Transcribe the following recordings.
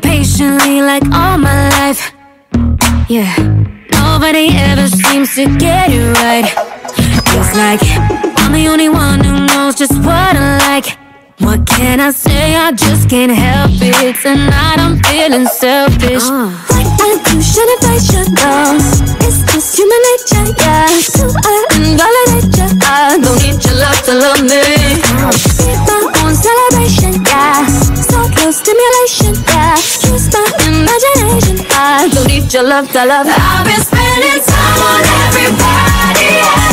patiently like all my life. Yeah, nobody ever seems to get it right. Feels like I'm the only one who knows just what I like. What can I say? I just can't help it. Tonight I'm feeling selfish. Uh. Like when you should I should know. It's just human nature, yeah. So I invalidate you. I don't need your love to love me. Your love to love. I've been spending time on everybody else.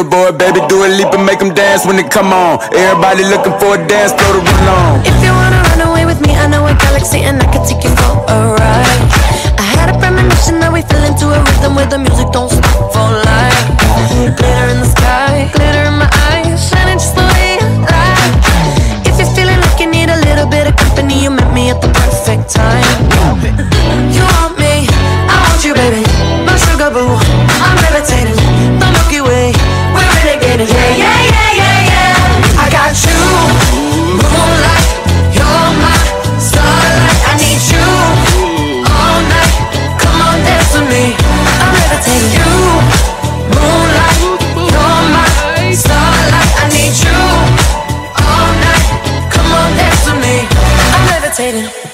Billboard, baby, do a leap and make them dance when they come on. Everybody looking for a dance floor to run on. If you wanna run away with me, I know a galaxy and I can take you for a ride. I had a premonition that we fell into a rhythm where the music don't stop for life. Glitter in the sky, glitter in my eyes, shining just the way I like. If you're feeling like you need a little bit of company, you met me at the perfect time. You want me, I want you, baby. My sugar boo, need